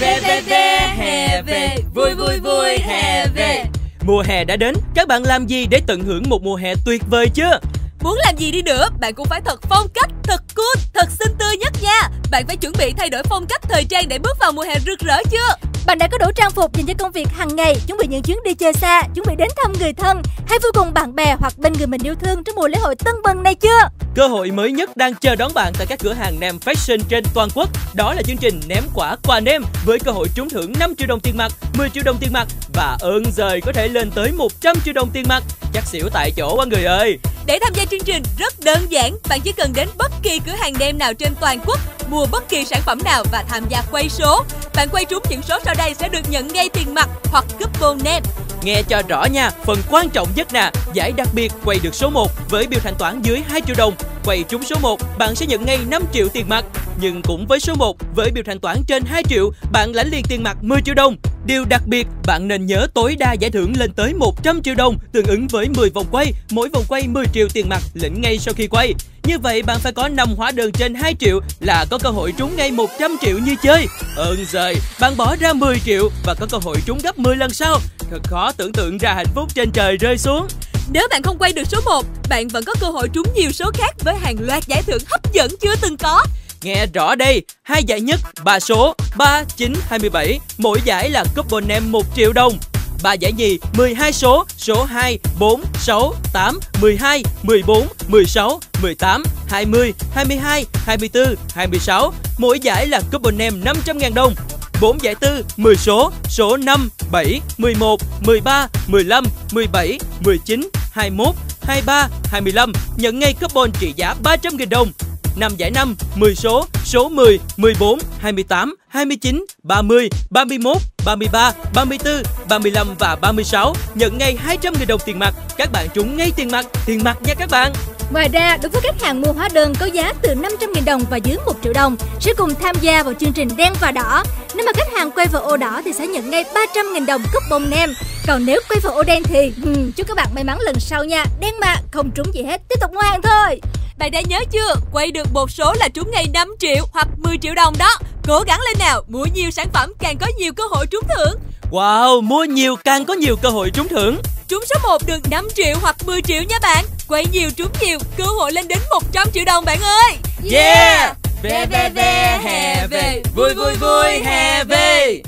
Về về về hè về Vui vui vui hè về Mùa hè đã đến, các bạn làm gì để tận hưởng một mùa hè tuyệt vời chưa? Muốn làm gì đi nữa, bạn cũng phải thật phong cách, thật cool, thật xinh tươi nhất nha Bạn phải chuẩn bị thay đổi phong cách thời trang để bước vào mùa hè rực rỡ chưa? Bạn đã có đủ trang phục dành cho công việc hàng ngày, chuẩn bị những chuyến đi chơi xa, chuẩn bị đến thăm người thân hay vui cùng bạn bè hoặc bên người mình yêu thương trong mùa lễ hội Tân Bần này chưa? Cơ hội mới nhất đang chờ đón bạn tại các cửa hàng Nam Fashion trên toàn quốc. Đó là chương trình Ném quả quà Nem với cơ hội trúng thưởng 5 triệu đồng tiền mặt, 10 triệu đồng tiền mặt và ơn rời có thể lên tới 100 triệu đồng tiền mặt. Chắc xỉu tại chỗ quá người ơi. Để tham gia chương trình rất đơn giản, bạn chỉ cần đến bất kỳ cửa hàng đêm nào trên toàn quốc, mua bất kỳ sản phẩm nào và tham gia quay số. Bạn quay trúng những số sau đây sẽ được nhận ngay tiền mặt hoặc coupon nem. Nghe cho rõ nha, phần quan trọng nhất nè, giải đặc biệt quay được số 1 với biểu thanh toán dưới 2 triệu đồng. Quay trúng số 1, bạn sẽ nhận ngay 5 triệu tiền mặt. Nhưng cũng với số 1, với biểu thanh toán trên 2 triệu, bạn lãnh liền tiền mặt 10 triệu đồng. Điều đặc biệt, bạn nên nhớ tối đa giải thưởng lên tới 100 triệu đồng, tương ứng với 10 vòng quay, mỗi vòng quay 10 triệu tiền mặt lĩnh ngay sau khi quay. Như vậy bạn phải có 5 hóa đơn trên 2 triệu là có cơ hội trúng ngay 100 triệu như chơi. Ơn giời, bạn bỏ ra 10 triệu và có cơ hội trúng gấp 10 lần sau. Thật khó tưởng tượng ra hạnh phúc trên trời rơi xuống. Nếu bạn không quay được số 1, bạn vẫn có cơ hội trúng nhiều số khác với hàng loạt giải thưởng hấp dẫn chưa từng có. Nghe rõ đây, hai giải nhất, ba số 3, 9, 27, mỗi giải là coupon nem 1 triệu đồng. Ba giải nhì 12 số, số 2, 4, 6, 8, 12, 14, 16, 18, 20, 22, 24, 26. Mỗi giải là coupon nem 500.000 đồng. 4 giải tư 10 số, số 5, 7, 11, 13, 15, 17, 19, 21, 23, 25 nhận ngay coupon trị giá 300.000 đồng nằm giải 5, 10 số, số 10, 14, 28, 29, 30, 31, 33, 34, 35 và 36 nhận ngay 200.000 đồng tiền mặt. Các bạn trúng ngay tiền mặt, tiền mặt nha các bạn. Ngoài ra, đối với khách hàng mua hóa đơn có giá từ 500.000 đồng và dưới 1 triệu đồng sẽ cùng tham gia vào chương trình đen và đỏ. Nếu mà khách hàng quay vào ô đỏ thì sẽ nhận ngay 300.000 đồng cúp bông nem. Còn nếu quay vào ô đen thì hmm, chúc các bạn may mắn lần sau nha. Đen mà, không trúng gì hết, tiếp tục ngoan thôi. Bạn đã nhớ chưa? Quay được một số là trúng ngay 5 triệu hoặc 10 triệu đồng đó. Cố gắng lên nào, mua nhiều sản phẩm càng có nhiều cơ hội trúng thưởng. Wow, mua nhiều càng có nhiều cơ hội trúng thưởng. Trúng số 1 được 5 triệu hoặc 10 triệu nha bạn. Quay nhiều trúng nhiều, cơ hội lên đến 100 triệu đồng bạn ơi. Yeah! Về về về hè về, vui vui vui hè về.